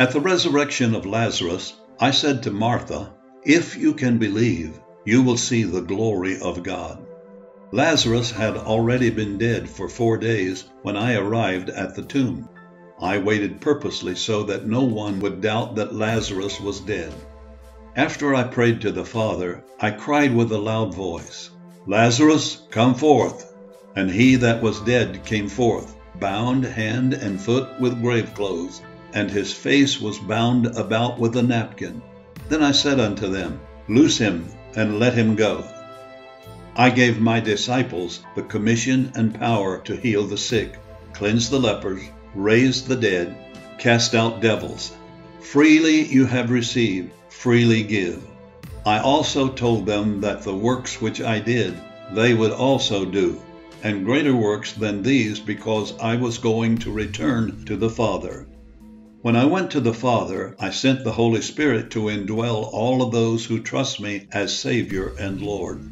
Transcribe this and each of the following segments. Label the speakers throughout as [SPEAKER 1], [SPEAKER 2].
[SPEAKER 1] At the resurrection of Lazarus, I said to Martha, If you can believe, you will see the glory of God. Lazarus had already been dead for four days when I arrived at the tomb. I waited purposely so that no one would doubt that Lazarus was dead. After I prayed to the Father, I cried with a loud voice, Lazarus, come forth! And he that was dead came forth, bound hand and foot with grave clothes, and his face was bound about with a napkin. Then I said unto them, Loose him, and let him go. I gave my disciples the commission and power to heal the sick, cleanse the lepers, raise the dead, cast out devils. Freely you have received, freely give. I also told them that the works which I did, they would also do, and greater works than these, because I was going to return to the Father. When I went to the Father, I sent the Holy Spirit to indwell all of those who trust me as Savior and Lord.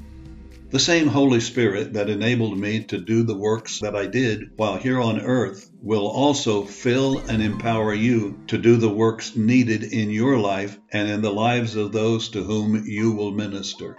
[SPEAKER 1] The same Holy Spirit that enabled me to do the works that I did while here on earth will also fill and empower you to do the works needed in your life and in the lives of those to whom you will minister.